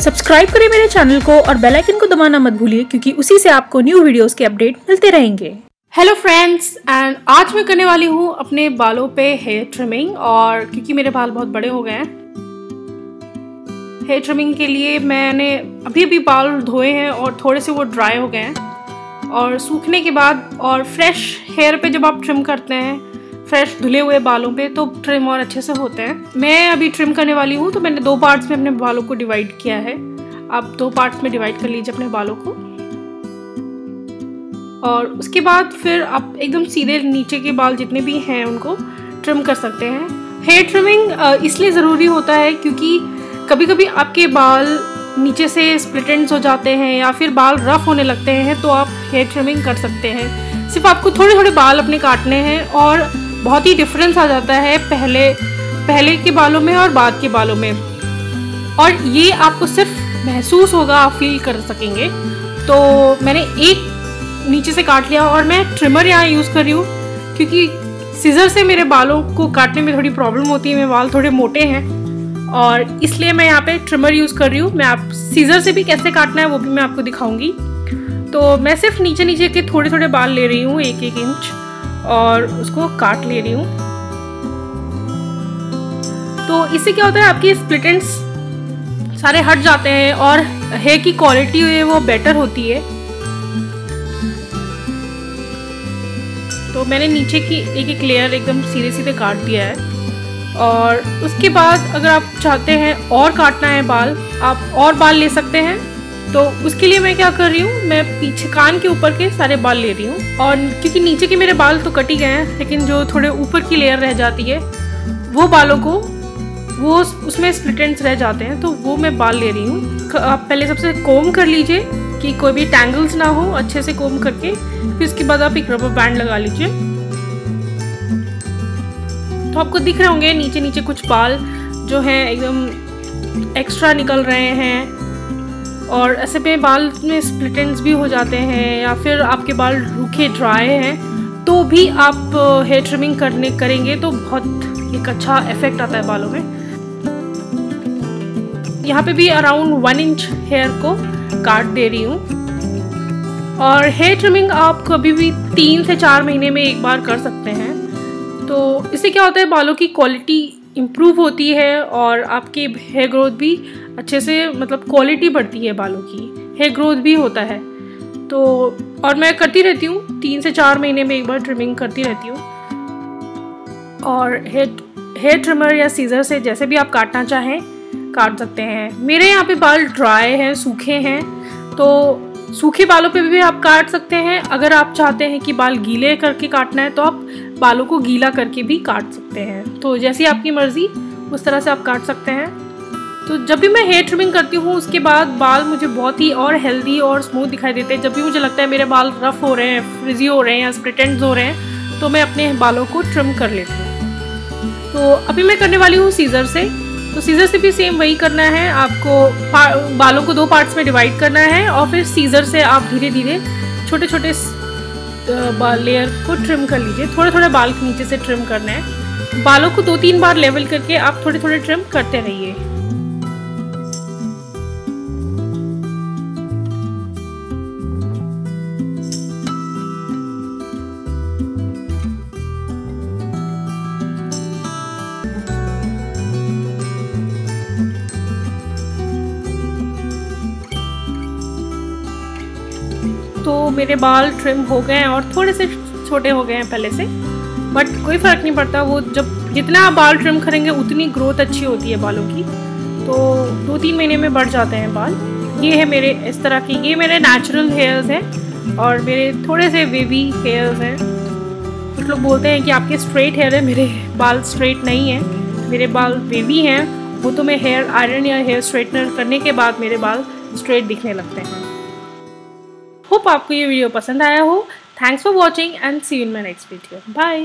Subscribe करें मेरे channel को और बेल आइकन को दबाना मत भूलिए, क्योंकि उसी से आपको न्यू वीडियोस के अपडेट मिलते रहेंगे। हेलो फ्रेंड्स एंड आज मैं करने वाली हूँ अपने बालों पे हेयर ट्रिमिंग और क्योंकि मेरे बाल बहुत बड़े हो गए हैं हेयर ट्रिमिंग के लिए मैंने अभी अभी बाल धोए हैं और थोड़े से वो ड्राई हो गए हैं। और सूखने के बाद और फ्रेश हेयर पे जब आप ट्रिम करते हैं फ्रेश धुले हुए बालों पे तो ट्रिम और अच्छे से होते हैं। मैं अभी ट्रिम करने वाली हूँ तो मैंने दो पार्ट्स में अपने बालों को डिवाइड किया है। आप दो पार्ट्स में डिवाइड कर लीजिए अपने बालों को। और उसके बाद फिर आप एकदम सीधे नीचे के बाल जितने भी हैं उनको ट्रिम कर सकते हैं। हेयर ट्रिमिंग इसलिए ज़रूरी होता है क्योंकि कभी कभी आपके बाल नीचे से स्प्लिटेंट्स हो जाते हैं या फिर बाल रफ होने लगते हैं तो आप हेयर ट्रिमिंग कर सकते हैं। सिर्फ़ आपको थोड़े थोड़े बाल अपने काटने हैं और बहुत ही डिफरेंस आ जाता है पहले पहले के बालों में और बाद के बालों में। और ये आपको सिर्फ़ महसूस होगा, आप फील कर सकेंगे। तो मैंने एक नीचे से काट लिया और मैं ट्रिमर यहाँ यूज़ कर रही हूँ, क्योंकि सीज़र से मेरे बालों को काटने में थोड़ी प्रॉब्लम होती है, मेरे बाल थोड़े मोटे हैं। और इसलिए मैं यहाँ पे ट्रिमर यूज़ कर रही हूँ। मैं आप सीज़र से भी कैसे काटना है, वो भी मैं आपको दिखाऊँगी। तो मैं सिर्फ़ नीचे नीचे के थोड़े थोड़े बाल ले रही हूँ एक एक इंच और उसको काट ले रही हूँ। तो इससे क्या होता है, आपकी स्प्लिटेंट्स सारे हट जाते हैं और हेयर की क्वालिटी है वो बेटर होती है। तो मैंने नीचे की एक एक लेयर एकदम सीधे सीधे काट दिया है। और उसके बाद अगर आप चाहते हैं और काटना है बाल, आप और बाल ले सकते हैं। तो उसके लिए मैं क्या कर रही हूँ? मैं पीछे कान के ऊपर के सारे बाल ले रही हूँ। और क्योंकि नीचे के मेरे बाल तो कटी गए हैं, लेकिन जो थोड़े ऊपर की लेयर रह जाती है, वो बालों को, वो उसमें स्प्लिटेंट्स रह जाते हैं तो वो मैं बाल ले रही हूँ। आप पहले सबसे कोम कर लीजिए कि कोई भी टैंगल्स ना हो, अच्छे से कोम करके, फिर उसके बाद आप एक रबर बैंड लगा लीजिए। तो आपको दिख रहे होंगे नीचे नीचे कुछ बाल जो हैं, एकदम एक्स्ट्रा निकल रहे हैं। और ऐसे में बाल में स्प्लिटेंट्स भी हो जाते हैं या फिर आपके बाल रूखे ड्राई हैं तो भी आप हेयर ट्रिमिंग करने, करेंगे तो बहुत एक अच्छा इफ़ेक्ट आता है बालों में। यहाँ पे भी अराउंड वन इंच हेयर को काट दे रही हूँ। और हेयर ट्रिमिंग आप कभी भी तीन से चार महीने में एक बार कर सकते हैं। तो इससे क्या होता है, बालों की क्वालिटी इम्प्रूव होती है और आपकी हेयर ग्रोथ भी अच्छे से मतलब क्वालिटी बढ़ती है बालों की। हेयर ग्रोथ भी होता है। तो और मैं करती रहती हूँ, तीन से चार महीने में एक बार ट्रिमिंग करती रहती हूँ। और हेयर हेयर ट्रिमर या सीज़र से जैसे भी आप काटना चाहें, काट सकते हैं। मेरे यहाँ पे बाल ड्राई हैं, सूखे हैं तो सूखे बालों पे भी आप काट सकते हैं। अगर आप चाहते हैं कि बाल गीले करके काटना है तो आप बालों को गीला करके भी काट सकते हैं। तो जैसी आपकी मर्ज़ी, उस तरह से आप काट सकते हैं। तो जब भी मैं हेयर ट्रिमिंग करती हूँ, उसके बाद बाल मुझे बहुत ही और हेल्दी और स्मूथ दिखाई देते हैं। जब भी मुझे लगता है मेरे बाल रफ़ हो रहे हैं फ्रिजी हो रहे हैं या स्प्रिटेंड्स हो रहे हैं तो मैं अपने बालों को ट्रिम कर लेती हूँ। तो अभी मैं करने वाली हूँ सीज़र से। तो सीज़र से भी सेम वही करना है, आपको बालों को दो पार्ट्स में डिवाइड करना है और फिर सीज़र से आप धीरे धीरे छोटे छोटे लेयर को ट्रिम कर लीजिए। थोड़े थोड़े बाल नीचे से ट्रिम करना है। बालों को दो तीन बार लेवल करके आप थोड़े थोड़े ट्रिम करते रहिए। तो मेरे बाल ट्रिम हो गए हैं और थोड़े से छोटे हो गए हैं पहले से। बट कोई फ़र्क नहीं पड़ता, वो जब जितना आप बाल ट्रिम करेंगे, उतनी ग्रोथ अच्छी होती है बालों की। तो दो तीन महीने में बढ़ जाते हैं बाल। ये है मेरे, इस तरह की, ये मेरे नेचुरल हेयर्स हैं और मेरे थोड़े से वेवी हेयर्स हैं। कुछ लोग बोलते हैं कि आपके स्ट्रेट हेयर है, मेरे बाल स्ट्रेट नहीं है। मेरे बाल वेवी हैं, वो तो मैं हेयर आयरन या हेयर स्ट्रेटनर करने के बाद मेरे बाल स्ट्रेट दिखने लगते हैं। होप आपको ये वीडियो पसंद आया हो। Thanks for watching and see in my next video bye